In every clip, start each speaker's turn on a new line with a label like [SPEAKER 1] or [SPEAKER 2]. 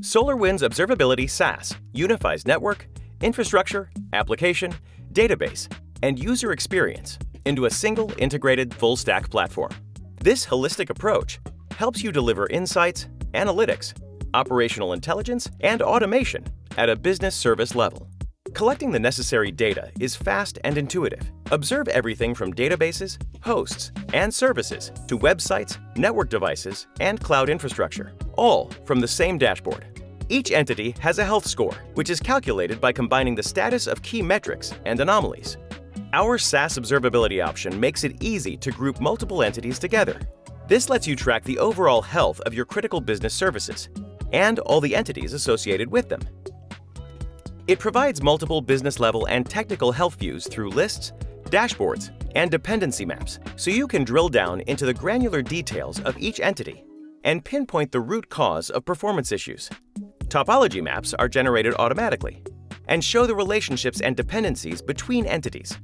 [SPEAKER 1] SolarWinds Observability SaaS unifies network, infrastructure, application, database, and user experience into a single integrated full stack platform. This holistic approach helps you deliver insights, analytics, operational intelligence, and automation at a business service level. Collecting the necessary data is fast and intuitive. Observe everything from databases, hosts, and services to websites, network devices, and cloud infrastructure, all from the same dashboard. Each entity has a health score, which is calculated by combining the status of key metrics and anomalies. Our SaaS observability option makes it easy to group multiple entities together. This lets you track the overall health of your critical business services and all the entities associated with them. It provides multiple business level and technical health views through lists, dashboards, and dependency maps, so you can drill down into the granular details of each entity and pinpoint the root cause of performance issues. Topology maps are generated automatically and show the relationships and dependencies between entities.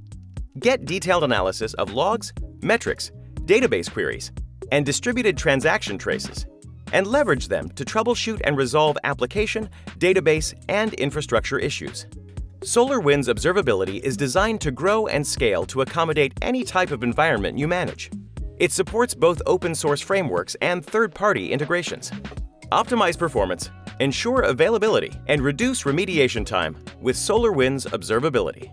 [SPEAKER 1] Get detailed analysis of logs, metrics, database queries, and distributed transaction traces and leverage them to troubleshoot and resolve application, database, and infrastructure issues. SolarWinds Observability is designed to grow and scale to accommodate any type of environment you manage. It supports both open source frameworks and third party integrations. Optimize performance, ensure availability, and reduce remediation time with SolarWinds Observability.